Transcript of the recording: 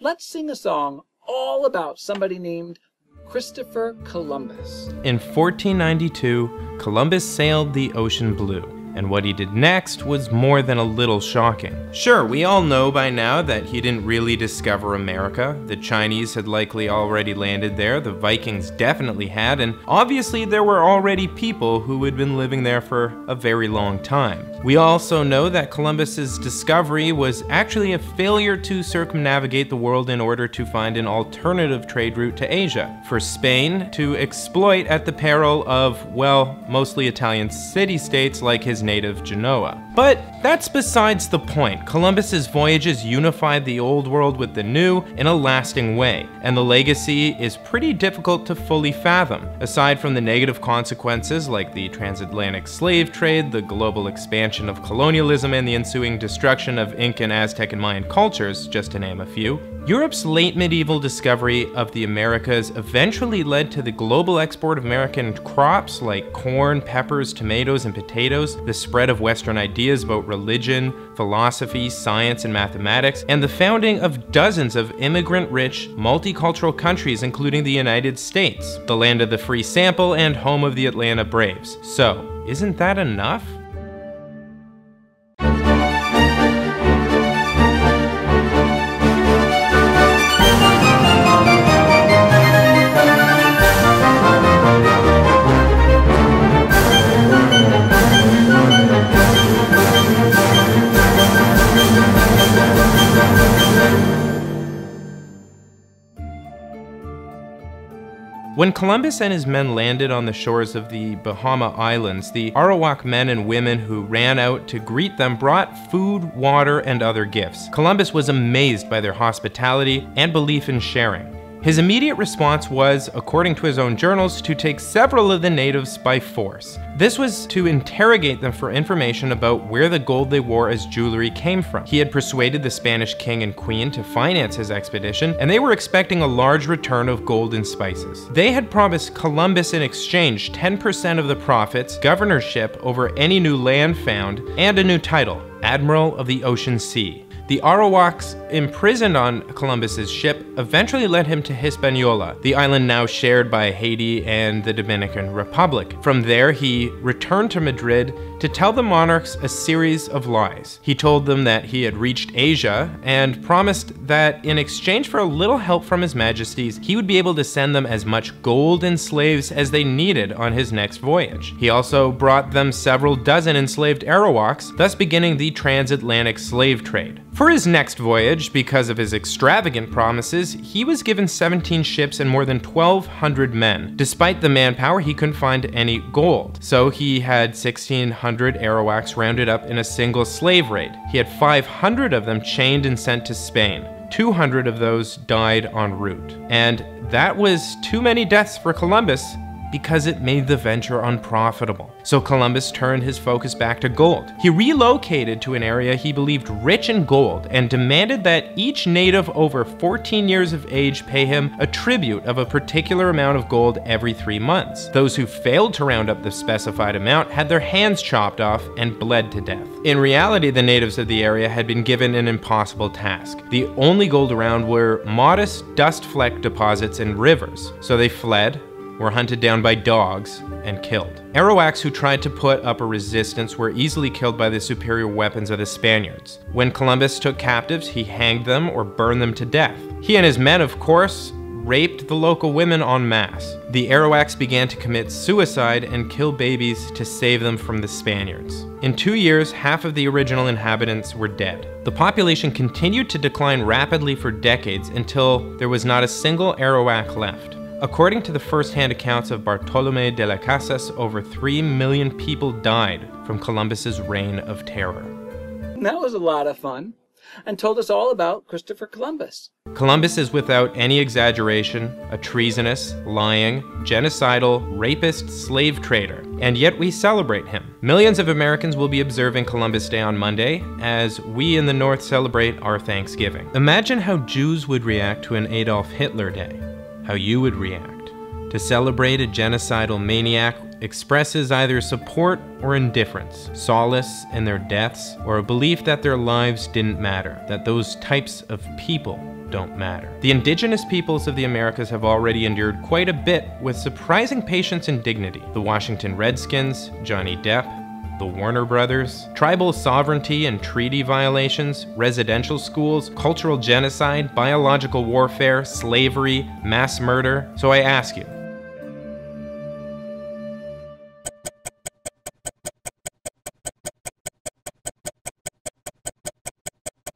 let's sing a song all about somebody named Christopher Columbus. In 1492, Columbus sailed the ocean blue and what he did next was more than a little shocking. Sure, we all know by now that he didn't really discover America. The Chinese had likely already landed there, the Vikings definitely had, and obviously there were already people who had been living there for a very long time. We also know that Columbus's discovery was actually a failure to circumnavigate the world in order to find an alternative trade route to Asia, for Spain to exploit at the peril of, well, mostly Italian city-states like his native Genoa. But that's besides the point. Columbus's voyages unified the old world with the new in a lasting way, and the legacy is pretty difficult to fully fathom. Aside from the negative consequences like the transatlantic slave trade, the global expansion of colonialism, and the ensuing destruction of Incan, Aztec, and Mayan cultures, just to name a few, Europe's late medieval discovery of the Americas eventually led to the global export of American crops like corn, peppers, tomatoes, and potatoes, the spread of Western ideas about religion, philosophy, science, and mathematics, and the founding of dozens of immigrant-rich, multicultural countries including the United States, the land of the free sample and home of the Atlanta Braves. So, isn't that enough? When Columbus and his men landed on the shores of the Bahama Islands, the Arawak men and women who ran out to greet them brought food, water, and other gifts. Columbus was amazed by their hospitality and belief in sharing. His immediate response was, according to his own journals, to take several of the natives by force. This was to interrogate them for information about where the gold they wore as jewelry came from. He had persuaded the Spanish king and queen to finance his expedition, and they were expecting a large return of gold and spices. They had promised Columbus in exchange 10% of the profits, governorship over any new land found, and a new title, Admiral of the Ocean Sea. The Arawaks imprisoned on Columbus's ship eventually led him to Hispaniola, the island now shared by Haiti and the Dominican Republic. From there, he returned to Madrid to tell the monarchs a series of lies. He told them that he had reached Asia and promised that in exchange for a little help from his majesties, he would be able to send them as much gold and slaves as they needed on his next voyage. He also brought them several dozen enslaved Arawaks, thus beginning the transatlantic slave trade. For his next voyage, because of his extravagant promises, he was given 17 ships and more than 1,200 men. Despite the manpower, he couldn't find any gold, so he had 1,600 Arawaks rounded up in a single slave raid. He had 500 of them chained and sent to Spain. 200 of those died en route. And that was too many deaths for Columbus because it made the venture unprofitable. So Columbus turned his focus back to gold. He relocated to an area he believed rich in gold and demanded that each native over 14 years of age pay him a tribute of a particular amount of gold every three months. Those who failed to round up the specified amount had their hands chopped off and bled to death. In reality, the natives of the area had been given an impossible task. The only gold around were modest dust fleck deposits in rivers, so they fled, were hunted down by dogs and killed. Arawaks who tried to put up a resistance were easily killed by the superior weapons of the Spaniards. When Columbus took captives, he hanged them or burned them to death. He and his men, of course, raped the local women en masse. The Arawaks began to commit suicide and kill babies to save them from the Spaniards. In two years, half of the original inhabitants were dead. The population continued to decline rapidly for decades until there was not a single Arawak left. According to the first-hand accounts of Bartolome de las Casas, over 3 million people died from Columbus's reign of terror. That was a lot of fun and told us all about Christopher Columbus. Columbus is without any exaggeration a treasonous, lying, genocidal, rapist, slave trader, and yet we celebrate him. Millions of Americans will be observing Columbus Day on Monday, as we in the North celebrate our Thanksgiving. Imagine how Jews would react to an Adolf Hitler Day how you would react. To celebrate a genocidal maniac expresses either support or indifference, solace in their deaths, or a belief that their lives didn't matter, that those types of people don't matter. The indigenous peoples of the Americas have already endured quite a bit with surprising patience and dignity. The Washington Redskins, Johnny Depp, the Warner Brothers, tribal sovereignty and treaty violations, residential schools, cultural genocide, biological warfare, slavery, mass murder. So I ask you,